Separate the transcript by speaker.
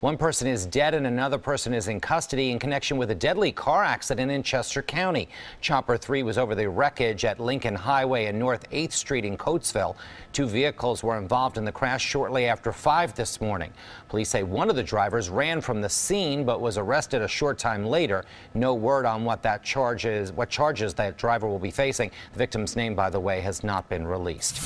Speaker 1: One person is dead and another person is in custody in connection with a deadly car accident in Chester County. Chopper 3 was over the wreckage at Lincoln Highway and North 8th Street in Coatesville. Two vehicles were involved in the crash shortly after 5 this morning. Police say one of the drivers ran from the scene but was arrested a short time later. No word on what that charge is, what charges that driver will be facing. The victim's name, by the way, has not been released.